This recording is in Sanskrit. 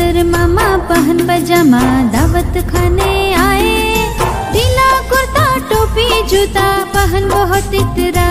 सुंदर मामा पहन पजामा दावत खाने आए। बिना कुर्ता टोपी जूता पहन बहुत इतरा।